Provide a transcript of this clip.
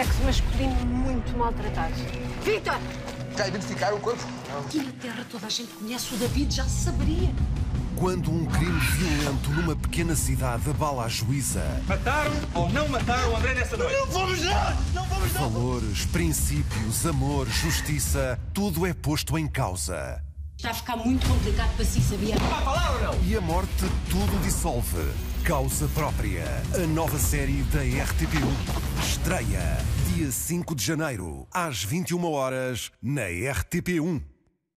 sexo masculino muito maltratado. Vitor! Já identificaram o corpo? Aqui na Terra toda a gente conhece o David, já saberia. Quando um crime violento numa pequena cidade abala a juíza. Mataram ou não mataram o André nessa noite? Não vamos dar! Não vamos dar! Valores, princípios, amor, justiça, tudo é posto em causa. Está a ficar muito complicado para si, sabia? Vai falar ou não? E a morte tudo dissolve. Causa própria. A nova série da RTP1. Estreia dia 5 de janeiro, às 21 horas, na RTP1.